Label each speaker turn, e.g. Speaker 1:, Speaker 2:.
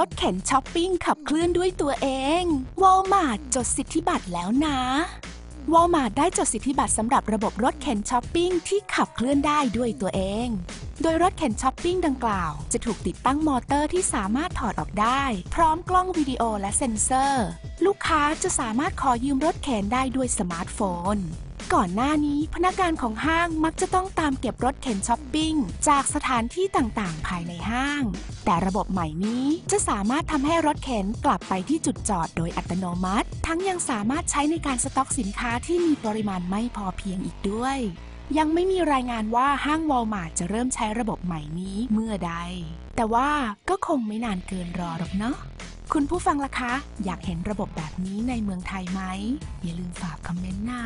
Speaker 1: รถเข็นช้อปปิ้งขับเคลื่อนด้วยตัวเอง วอลมาร์ทจดสิทธิบัตรแล้วนะวอลมาร์ทได้จดสิทธิบัตรสำหรับระบบรถเข็นช้อปปิ้งที่ขับเคลื่อนได้ด้วยตัวเอง โดยรถเข็นช้อปปิ้งดังกล่าว จะถูกติดตั้งมอเตอร์ที่สามารถถอดออกได้ พร้อมกล้องวิดีโอและเซ็นเซอร์ ลูกค้าจะสามารถขอยืมรถเข็นได้ด้วยสมาร์ทโฟน ก่อนหน้านี้พนักงานของห้างมักจะต้องตามเก็บรถเข็นช้อปปิ้งจากสถานที่ต่างๆ ภายในห้าง แต่ระบบใหม่นี้ จะสามารถทำให้รถเข็นกลับไปที่จุดจอดโดยอัตโนมัติ ทั้งยังสามารถใช้ในการสต็อกสินค้าที่มีปริมาณไม่พอเพียงอีกด้วย ยังไม่มีรายงานว่าห้างวอลมาร์ทจะเริ่มใช้ระบบใหม่นี้เมื่อใด แต่ว่าก็คงไม่นานเกินรอหรอกเนาะคุณผู้ฟังล่ะคะ อยากเห็นระบบแบบนี้ในเมืองไทยไหม อย่าลืมฝาก comment นะ